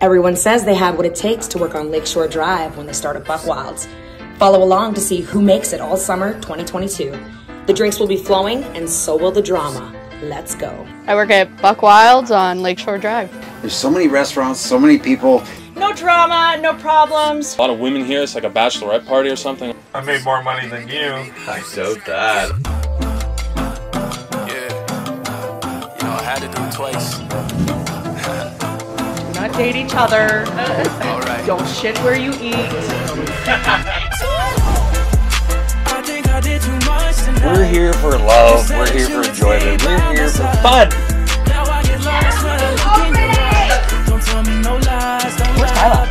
Everyone says they have what it takes to work on Lakeshore Drive when they start at Bukwildz. Follow along to see who makes it all summer 2022. The drinks will be flowing, and so will the drama. Let's go. I work at Bukwildz on Lakeshore Drive. There's so many restaurants, so many people. No drama, no problems. A lot of women here. It's like a bachelorette party or something. I made more money than you. I doubt that. Date each other. All right. Don't shit where you eat. We're here for love. We're here for enjoyment. We're here for fun. Where's Kyla?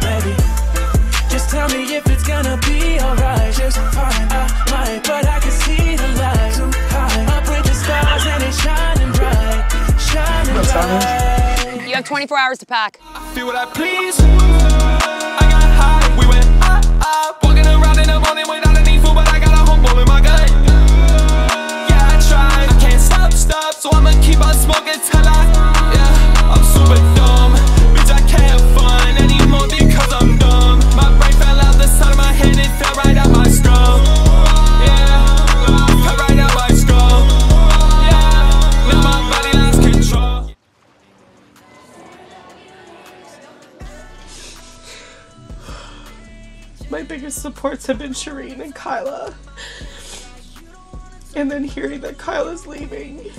Just tell me if it's gonna be alright. Just fine, I might, but I can see the light. Too high, up with the stars and it's shining bright, shining bright. Have 24 hours to pack. Feel what I please. I got high. We went up, up. Walking around in the morning without any food, but I got a in my gut. Yeah, I tried. I can't stop, stop. So I'ma keep on smoking till I. Yeah, I'm super My biggest supports have been Shireen and Kyla. And then hearing that Kyla's leaving.